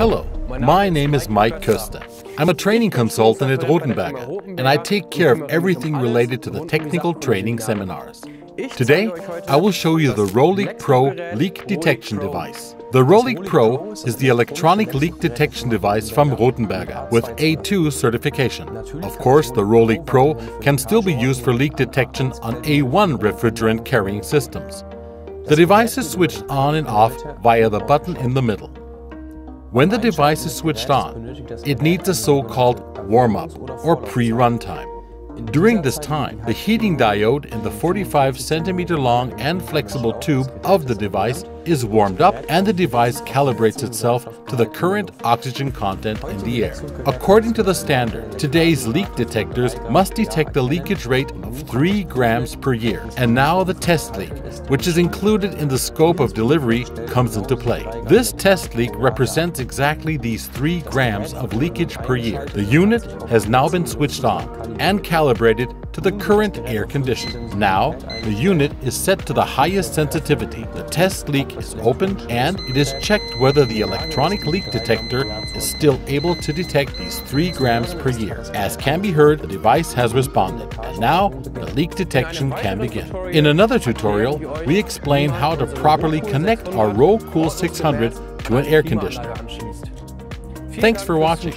Hello, my name is Mike Köster. I'm a training consultant at Rothenberger, and I take care of everything related to the technical training seminars. Today, I will show you the Roleak Pro leak detection device. The Roleak Pro is the electronic leak detection device from Rothenberger with A2 certification. Of course, the Roleak Pro can still be used for leak detection on A1 refrigerant carrying systems. The device is switched on and off via the button in the middle. When the device is switched on, it needs a so-called warm-up or pre-run time. During this time, the heating diode in the 45 centimeter long and flexible tube of the device is warmed up and the device calibrates itself to the current oxygen content in the air. According to the standard, today's leak detectors must detect a leakage rate of 3 grams per year. And now the test leak, which is included in the scope of delivery, comes into play. This test leak represents exactly these 3 grams of leakage per year. The unit has now been switched on and calibrated the current air condition. Now, the unit is set to the highest sensitivity. The test leak is opened and it is checked whether the electronic leak detector is still able to detect these 3 grams per year. As can be heard, the device has responded, and now the leak detection can begin. In another tutorial, we explain how to properly connect our RoCool 600 to an air conditioner. Thanks for watching.